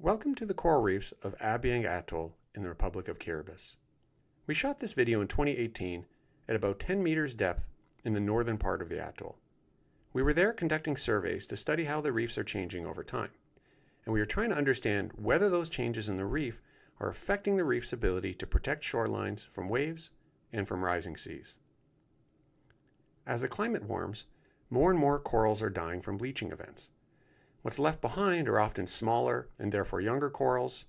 Welcome to the coral reefs of Abaiang Atoll in the Republic of Kiribati. We shot this video in 2018 at about 10 meters depth in the northern part of the atoll. We were there conducting surveys to study how the reefs are changing over time, and we were trying to understand whether those changes in the reef are affecting the reef's ability to protect shorelines from waves and from rising seas. As the climate warms, more and more corals are dying from bleaching events. What's left behind are often smaller and therefore younger corals,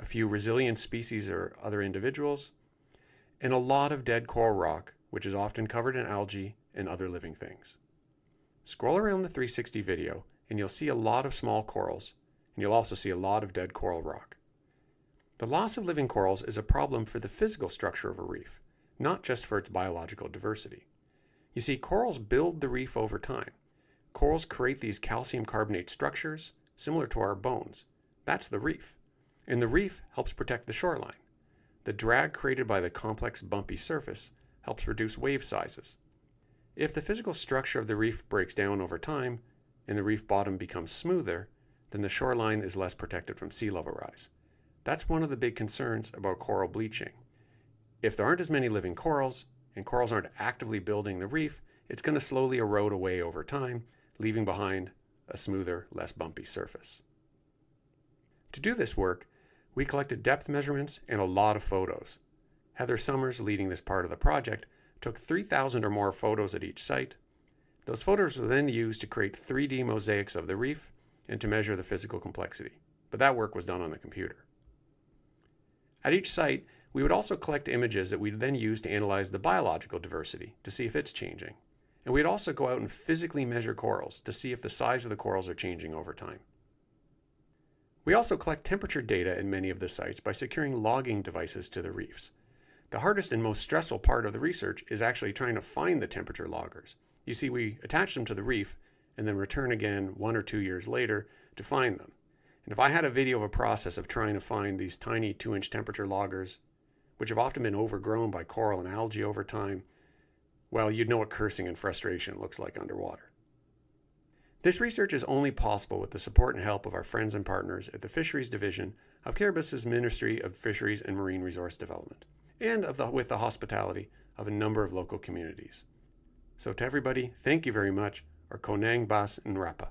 a few resilient species or other individuals, and a lot of dead coral rock, which is often covered in algae and other living things. Scroll around the 360 video and you'll see a lot of small corals, and you'll also see a lot of dead coral rock. The loss of living corals is a problem for the physical structure of a reef, not just for its biological diversity. You see, corals build the reef over time, Corals create these calcium carbonate structures similar to our bones. That's the reef. And the reef helps protect the shoreline. The drag created by the complex bumpy surface helps reduce wave sizes. If the physical structure of the reef breaks down over time and the reef bottom becomes smoother, then the shoreline is less protected from sea level rise. That's one of the big concerns about coral bleaching. If there aren't as many living corals and corals aren't actively building the reef, it's going to slowly erode away over time leaving behind a smoother, less bumpy surface. To do this work, we collected depth measurements and a lot of photos. Heather Summers, leading this part of the project, took 3,000 or more photos at each site. Those photos were then used to create 3D mosaics of the reef and to measure the physical complexity, but that work was done on the computer. At each site, we would also collect images that we'd then use to analyze the biological diversity to see if it's changing. And we'd also go out and physically measure corals to see if the size of the corals are changing over time. We also collect temperature data in many of the sites by securing logging devices to the reefs. The hardest and most stressful part of the research is actually trying to find the temperature loggers. You see, we attach them to the reef and then return again one or two years later to find them. And if I had a video of a process of trying to find these tiny two inch temperature loggers, which have often been overgrown by coral and algae over time, well, you'd know what cursing and frustration looks like underwater. This research is only possible with the support and help of our friends and partners at the Fisheries Division of Kiribati's Ministry of Fisheries and Marine Resource Development, and of the, with the hospitality of a number of local communities. So to everybody, thank you very much, or Konang Bas Nrapa.